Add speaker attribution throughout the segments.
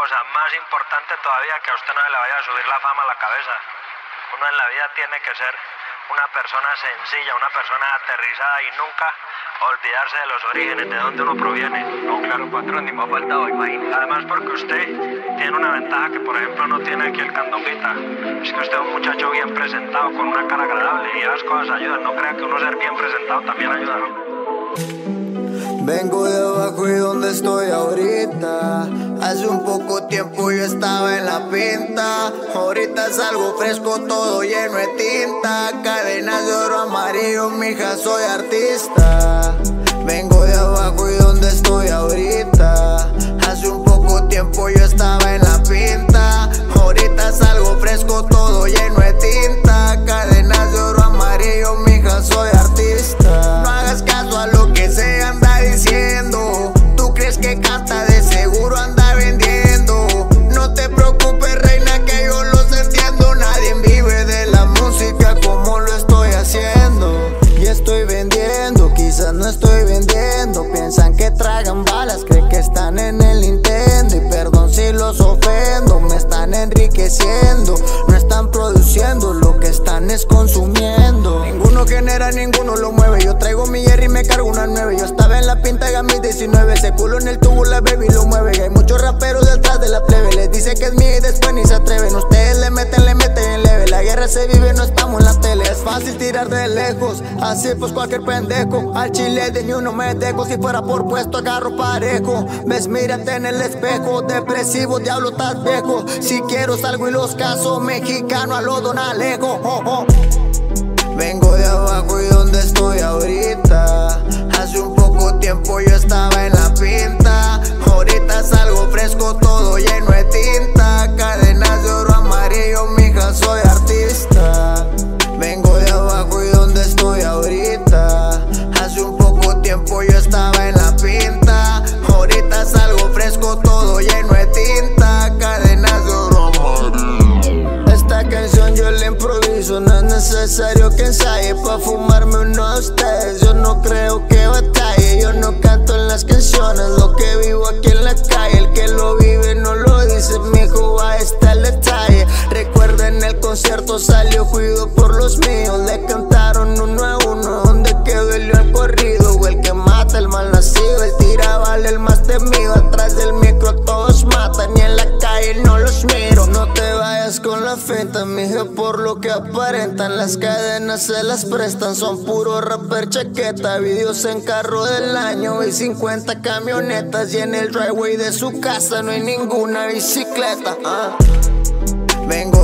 Speaker 1: O sea, más importante todavía que a usted no le vaya a subir la fama a la cabeza. Uno en la vida tiene que ser una persona sencilla, una persona aterrizada y nunca olvidarse de los orígenes, de donde uno proviene.
Speaker 2: No, claro, patrón, ni me ha faltado, imagínate.
Speaker 1: Además porque usted tiene una ventaja que por ejemplo no tiene aquí el candombita. Es que usted es un muchacho bien presentado, con una cara agradable y esas cosas ayudan. No crea que uno ser bien presentado también ayuda.
Speaker 3: Vengo de abajo y donde estoy ahorita. Hace un poco tiempo yo estaba en la pinta. Ahorita salgo fresco, todo lleno de tinta. Cadenas de oro amarillo, mija, soy artista. Vengo de abajo y donde estoy ahorita. Piensan que tragan balas, creen que están en el Nintendo. Y perdón si los ofendo, me están enriqueciendo. No están produciendo, lo que están es consumiendo. Ninguno genera, ninguno lo traigo mi Jerry me cargo una nueve. Yo estaba en la pinta a mis 19. Ese culo en el tubo, la baby lo mueve. Hay muchos raperos detrás de la plebe. Les dice que es mía y después ni se atreven. Ustedes le meten, le meten en leve. La guerra se vive, no estamos en la tele. Es fácil tirar de lejos. Así pues cualquier pendejo. Al chile de ni uno me dejo. Si fuera por puesto, agarro parejo. Ves, mírate en el espejo. Depresivo, diablo, estás viejo. Si quiero salgo y los caso. Mexicano a lo don Alejo. Oh, oh. Vengo de abajo y estoy ahorita. Necesario que ensaye pa' fumarme uno a ustedes. Yo no creo que batalle, yo no canto en las canciones, lo que vivo aquí en la calle. El que lo vive con la finta, mija, por lo que aparentan. Las cadenas se las prestan, son puro rapper chaqueta. Videos en carro del año y 50 camionetas. Y en el driveway de su casa no hay ninguna bicicleta. ah. Vengo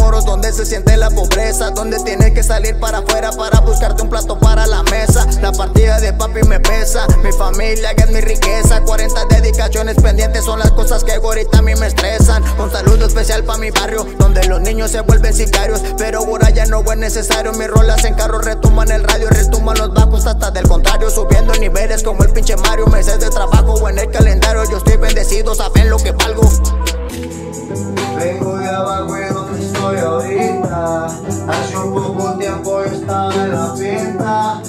Speaker 3: moros donde se siente la pobreza. Donde tienes que salir para afuera para buscarte un plato para la mesa. La partida de papi me pesa. Mi familia que es mi riqueza. 40 dedicaciones pendientes son las cosas que ahorita a mí me estresan. Un saludo especial para mi barrio donde los niños se vuelven sicarios. Pero ahora ya no es necesario. Mis rolas en carro retumban el radio, retumban los bajos hasta del contrario. Subiendo niveles como el pinche Mario. Meses de trabajo o en el calendario. Yo estoy bendecido, saben lo que valgo. Vengo de abajo y donde estoy ahorita. Hace un poco tiempo estaba en la pinta.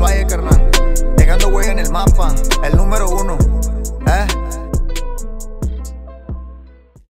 Speaker 3: Tamaulipas y todo el valle. Dejando huella en el mapa.